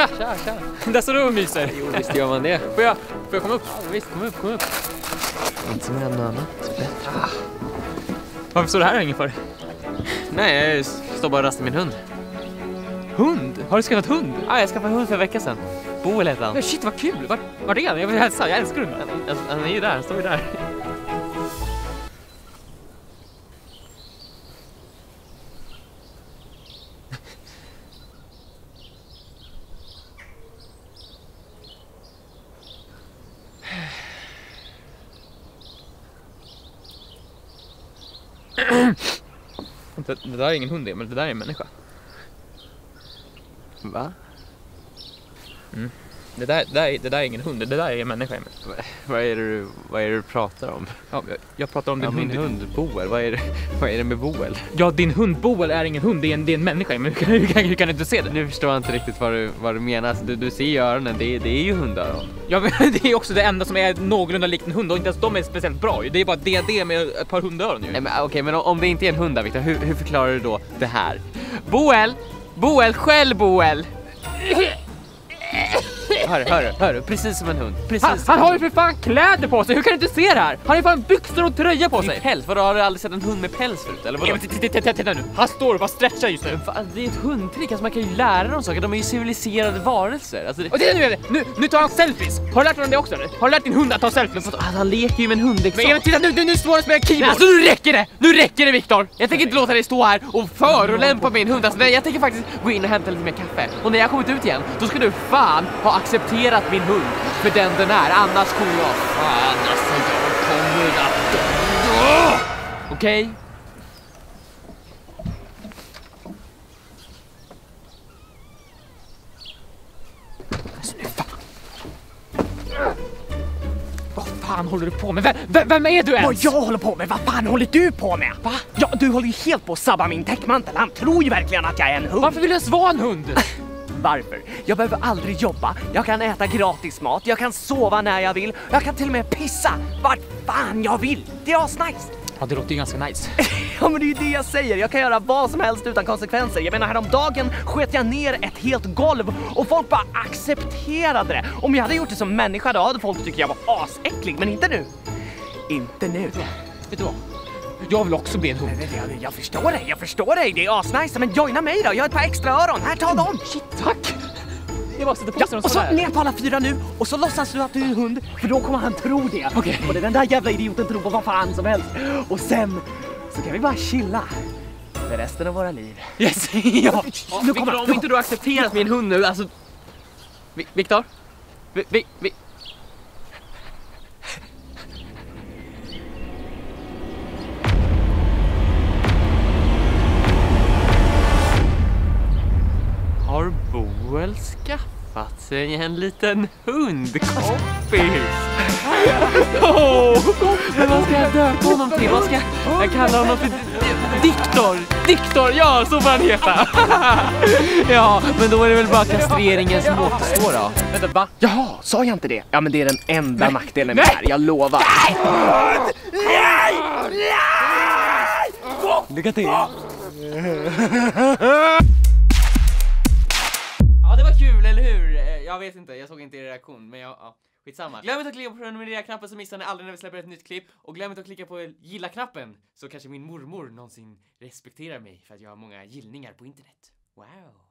Tja, tja, tja. Där står du och myser. Jo, visst gör man det. Får jag, får jag komma upp? Ja, visst, kom upp, kom upp. Inte som något annat. Bättre. Varför står du här inne för? Nej, jag står bara och rastar min hund. Hund? Har du skaffat hund? Ja, jag skaffade hund för en vecka sedan. Boel heter han. Ja, shit vad kul! Var, var är han? Jag vill hälsa, jag älskar hundar. Han, han är ju där, han står ju där. Det, det där är ingen hund, men det där är en människa. Va? Det där, det, där, är- det där är ingen hund, det där är en människa. Emil. Vad är det du, vad är det du pratar om? Ja, jag, jag pratar om Ja, din min hund. hund Boel, vad är det, vad är det med Boel? Ja, din hund Boel är ingen hund, det är en, det är en människa. Men hur kan, hur, kan, hur kan du inte se det? Nu förstår jag inte riktigt vad du, vad du menar. Alltså, Du, du ser ju öronen, det, är- det är ju hundöron. Ja, men det är också det enda som är någorlunda likt en hund och inte ens de är speciellt bra ju. Det är bara DD med ett par hundöron ju. Nej, men, Okej, men om det inte är en hund Victor, hur, hur förklarar du då det här? Boel! Boel, skäll Boel! Hör, hör, hör, precis som en hund. Precis Han, han har ju för fan kläder på sig, hur kan du inte se det här? Han har ju fan byxor och tröja på sig. päls, vadå har du aldrig sett en hund med päls förut eller vadå? Titta, nu, han står och bara stretchar just nu. Det är ett hundtrick, alltså man kan ju lära dem saker, de är ju civiliserade varelser. Alltså, det... Och titta nu, nu, nu tar han selfies. Har du lärt honom det också eller? Har du lärt din hund att ta selfies? Alltså, han leker ju med en hundleksak. Men titta nu, nu, nu står han och spelar keyboard. Nej, alltså nu räcker det! Nu räcker det Viktor! Jag tänker inte låta dig stå här och förolämpa min hund. Alltså, nej, jag tänker faktiskt gå in och hämta lite mer kaffe. Och när jag kommit ut igen, då ska du fan ha accepterat min hund för den den är. Annars kommer jag fan alltså, jag kommer att... Okej? Vad fan håller du på med? Vem, vem, vem är du Vad ens? jag håller på med? Vad fan håller du på med? Va? Ja, du håller ju helt på att sabba min täckmantel. Han tror ju verkligen att jag är en hund. Varför vill du ens vara en hund? Varför? Jag behöver aldrig jobba, jag kan äta gratis mat, jag kan sova när jag vill, jag kan till och med pissa vart fan jag vill. Det är asnice! Ja, det låter ju ganska nice. Ja men det är ju det jag säger, jag kan göra vad som helst utan konsekvenser. Jag menar häromdagen sket jag ner ett helt golv och folk bara accepterade det. Om jag hade gjort det som människa då hade folk tyckt jag var asäcklig, men inte nu. Inte nu. Vet du vad? Jag vill också bli en hund. Jag, jag förstår dig, jag förstår dig. Det är asnice, men joina mig då. Jag har ett par extra öron. Här, ta dem! Shit, tack! Jag bara sätter på Ja, dem och så ner på alla fyra nu och så låtsas du att du är en hund för då kommer han tro det. Okej. Och det den där jävla idioten tror på vad fan som helst. Och sen så kan vi bara chilla med resten av våra liv. Yes, ja. Kommer Viktor, om inte du accepterat min hund nu, alltså... Vi- Viktor? Vi, vi, vi... Har Boel skaffat sig en liten hundkompis? Åh, men vad ska jag döpa honom till? Vad ska jag... Jag kallar honom för Diktor! Diktor, ja så får han heta! ja, men då är det väl bara kastreringen som återstår då. Vänta, va? Jaha, sa jag inte det? Ja men det är den enda nackdelen med det här, jag lovar. Lycka till! Jag vet inte, jag såg inte er reaktion, men jag, ja, skitsamma. Glöm inte att klicka på prenumerera-knappen så missar ni aldrig när vi släpper ett nytt klipp. Och glöm inte att klicka på gilla-knappen så kanske min mormor någonsin respekterar mig för att jag har många gillningar på internet. Wow!